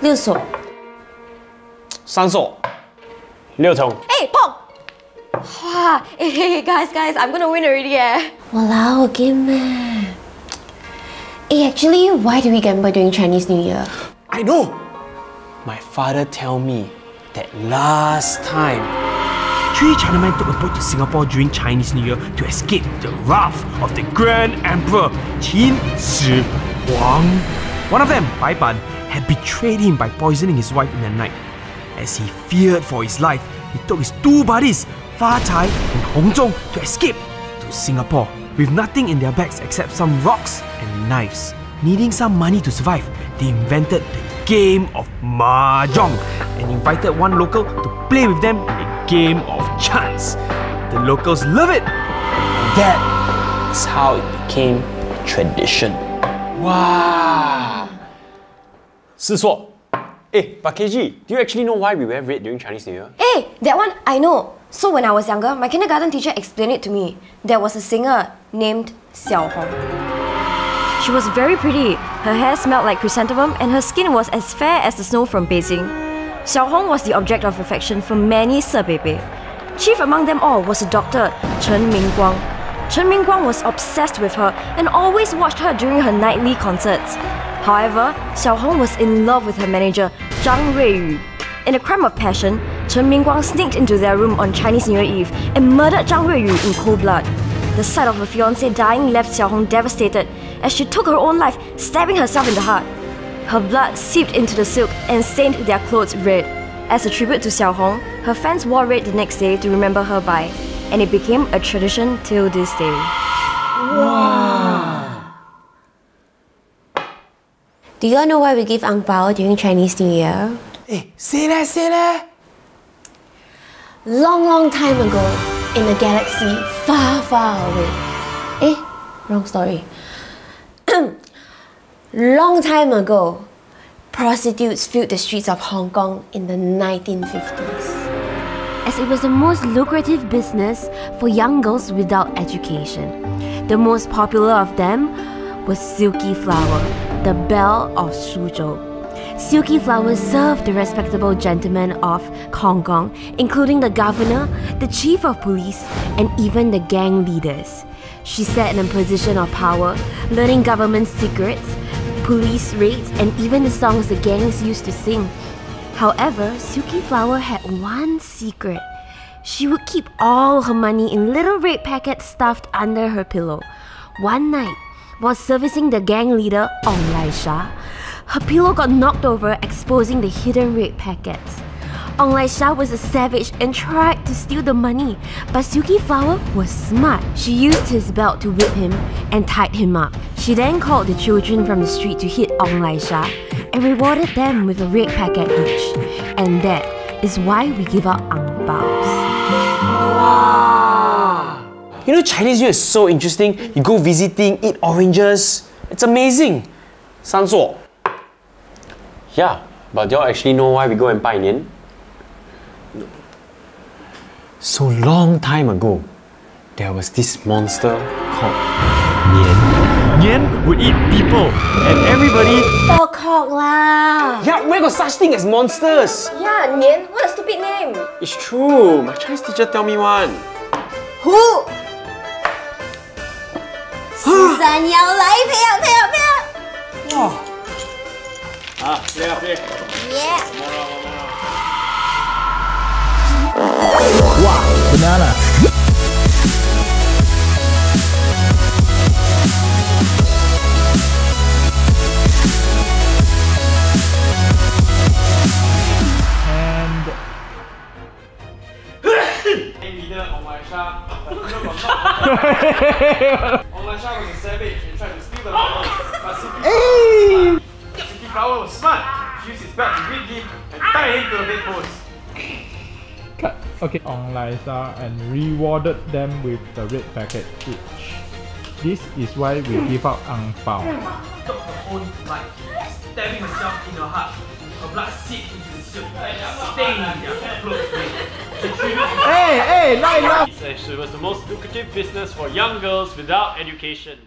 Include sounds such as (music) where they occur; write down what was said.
六所。三所。六重。Hey, Pong! Wow, hey, guys, guys, I'm gonna win already, eh? Walao, game eh. Hey, actually, why do we gamble during Chinese New Year? I know! My father tell me that last time, Three Chinamen took a boat to Singapore during Chinese New Year to escape the wrath of the Grand Emperor Qin Shi Huang. One of them, Bai Ban, had betrayed him by poisoning his wife in the night. As he feared for his life, he took his two buddies, Fa Cai and Hong Zhong, to escape to Singapore. With nothing in their bags except some rocks and knives. Needing some money to survive, they invented the game of Mahjong and invited one local to play with them in a game of chance. The locals love it. And that is how it became a tradition. Wow! 四错。Eh, but KG, do you actually know why we wear red during Chinese New Year? Hey, that one I know. So when I was younger, my kindergarten teacher explained it to me. There was a singer named Xiao Hong. She was very pretty. Her hair smelled like chrysanthemum and her skin was as fair as the snow from Beijing. Xiao Hong was the object of affection for many Sebebe. Chief among them all was a doctor, Chen Mingguang. Chen Mingguang was obsessed with her and always watched her during her nightly concerts. However, Xiao Hong was in love with her manager, Zhang Ruiyu. In a crime of passion, Chen Mingguang sneaked into their room on Chinese New Year Eve and murdered Zhang Ruiyu in cold blood. The sight of her fiancé dying left Xiao Hong devastated as she took her own life, stabbing herself in the heart. Her blood seeped into the silk and stained their clothes red. As a tribute to Xiao Hong, her fans wore red the next day to remember her by, and it became a tradition till this day. Do you all know why we give ang pao during Chinese New Year? Eh, say that, say that. Long, long time ago, in a galaxy far, far away. Eh, wrong story. (clears throat) long time ago, prostitutes filled the streets of Hong Kong in the 1950s. as it was the most lucrative business for young girls without education. The most popular of them was Silky Flower, the belle of Suzhou. Silky Flower served the respectable gentlemen of Hong Kong, including the governor, the chief of police, and even the gang leaders. She sat in a position of power, learning government secrets, police raids, and even the songs the gangs used to sing. However, Suki Flower had one secret. She would keep all her money in little red packets stuffed under her pillow. One night, while servicing the gang leader, Ong Lai Sha, her pillow got knocked over, exposing the hidden red packets. Ong Lai Sha was a savage and tried to steal the money, but Suki Flower was smart. She used his belt to whip him and tied him up. She then called the children from the street to hit Ong Lai Sha and rewarded them with a red packet each. And that is why we give out ang baos. You know, Chinese New Year is so interesting. You go visiting, eat oranges. It's amazing. Sansuo. Yeah, but do y'all actually know why we go and Bai Nian? No. So long time ago, there was this monster called Nian. Nian would eat people, and everybody... Bokok lah! Yeah, where got such thing as monsters? Yeah, Nian, what a stupid name! It's true, my Chinese teacher tell me one. Who? 三娘来培养培养。哇！啊，培养培养。耶。哇，banana。哈哈哈哈哈！(laughs) Ong Lai Sha was a savage and tried to steal the money, but Silky Silky Flower was smart. She used his belt to whip him and tie him to a bedpost. cut. Okay, Ong Lai Sha and rewarded them with the red packet each. This is why we give out ang pao. Took her own life, stabbing herself in her heart. Her blood seeped into the stained their clothes red. It's a tribute to (laughs) Hey, hey, not enough. It was the most lucrative business for young girls without education.